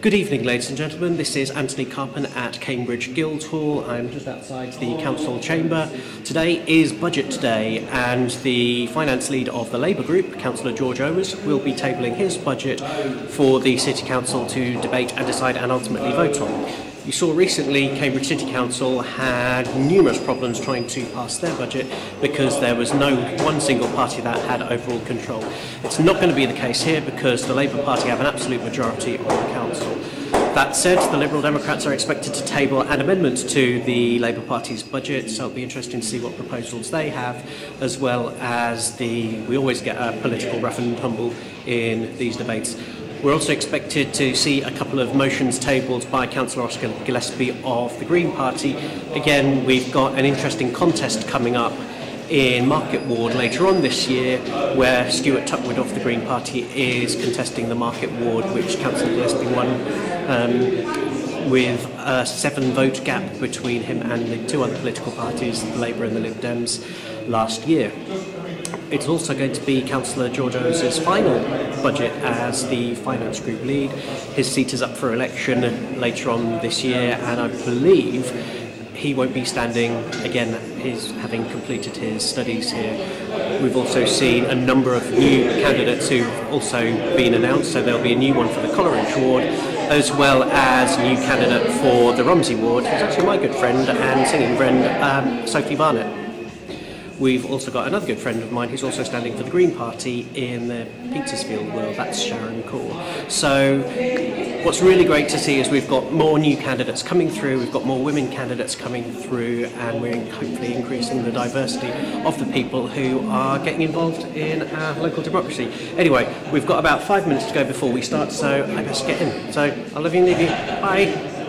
Good evening, ladies and gentlemen. This is Antony Carpen at Cambridge Guildhall. I'm just outside the council chamber. Today is budget day, and the finance lead of the Labour group, Councillor George Owers, will be tabling his budget for the City Council to debate and decide and ultimately vote on. You saw recently Cambridge City Council had numerous problems trying to pass their budget because there was no one single party that had overall control. It's not going to be the case here because the Labour Party have an absolute majority on the council. That said, the Liberal Democrats are expected to table an amendment to the Labour Party's budget, so it'll be interesting to see what proposals they have, as well as the. We always get a political rough and tumble in these debates. We're also expected to see a couple of motions tabled by Councillor Oscar Gillespie of the Green Party. Again, we've got an interesting contest coming up in Market Ward later on this year, where Stuart Tuckwood of the Green Party is contesting the Market Ward, which Councillor Gillespie won um, with a seven vote gap between him and the two other political parties, the Labour and the Lib Dems, last year. It's also going to be Councillor George Owers' final budget as the finance group lead. His seat is up for election later on this year, and I believe he won't be standing again, he's having completed his studies here. We've also seen a number of new candidates who've also been announced, so there'll be a new one for the Coleridge Ward, as well as a new candidate for the Romsey Ward, who's actually my good friend and singing friend, um, Sophie Barnett. We've also got another good friend of mine who's also standing for the Green Party in the Petersfield Ward, that's Sharon Core. So what's really great to see is we've got more new candidates coming through, we've got more women candidates coming through, and we're hopefully increasing the diversity of the people who are getting involved in our local democracy. Anyway, we've got about five minutes to go before we start, so I best get in. So I love you and leave you. Bye.